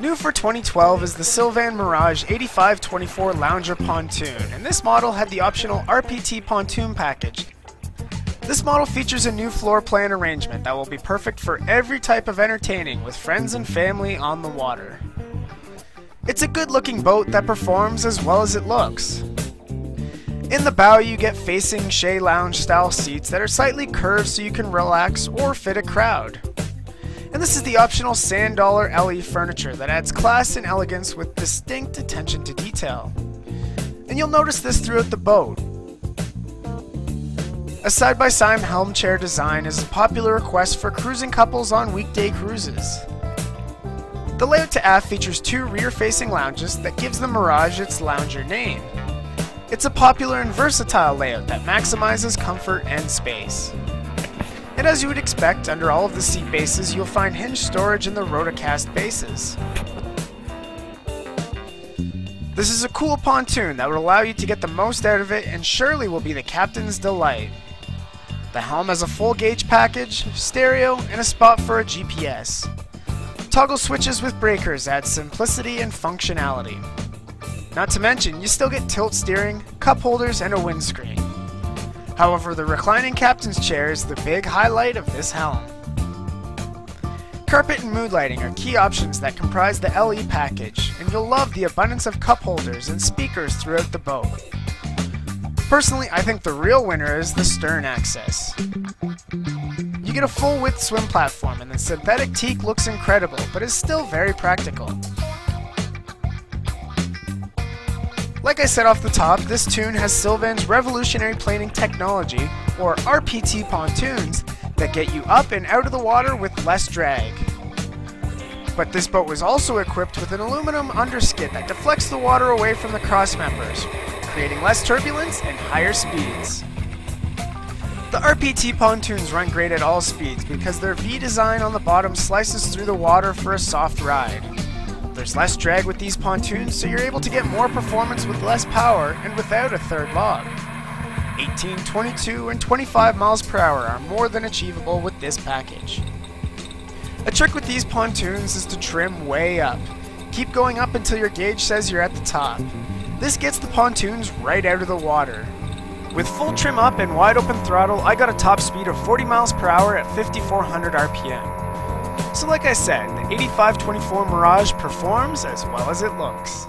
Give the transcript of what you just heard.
New for 2012 is the Sylvan Mirage 8524 Lounger Pontoon, and this model had the optional RPT Pontoon package. This model features a new floor plan arrangement that will be perfect for every type of entertaining with friends and family on the water. It's a good looking boat that performs as well as it looks. In the bow, you get facing chaise lounge style seats that are slightly curved so you can relax or fit a crowd. And this is the optional Sand Dollar LE furniture that adds class and elegance with distinct attention to detail. And you'll notice this throughout the boat. A side by side helm chair design is a popular request for cruising couples on weekday cruises. The layout to aft features two rear facing lounges that gives the Mirage its lounger name. It's a popular and versatile layout that maximizes comfort and space. And as you would expect, under all of the seat bases, you'll find hinge storage in the rotocast bases. This is a cool pontoon that will allow you to get the most out of it and surely will be the captain's delight. The helm has a full gauge package, stereo, and a spot for a GPS. Toggle switches with breakers add simplicity and functionality. Not to mention, you still get tilt steering, cup holders, and a windscreen. However, the reclining captain's chair is the big highlight of this helm. Carpet and mood lighting are key options that comprise the LE package, and you'll love the abundance of cup holders and speakers throughout the boat. Personally, I think the real winner is the stern access. You get a full width swim platform, and the synthetic teak looks incredible, but is still very practical. Like I said off the top, this tune has Sylvan's revolutionary planing technology, or RPT pontoons, that get you up and out of the water with less drag. But this boat was also equipped with an aluminum underskid that deflects the water away from the cross members, creating less turbulence and higher speeds. The RPT pontoons run great at all speeds because their V design on the bottom slices through the water for a soft ride. There's less drag with these pontoons, so you're able to get more performance with less power and without a third log. 18, 22, and 25 miles per hour are more than achievable with this package. A trick with these pontoons is to trim way up. Keep going up until your gauge says you're at the top. This gets the pontoons right out of the water. With full trim up and wide open throttle, I got a top speed of 40 miles per hour at 5400 RPM. So like I said, the 8524 Mirage performs as well as it looks.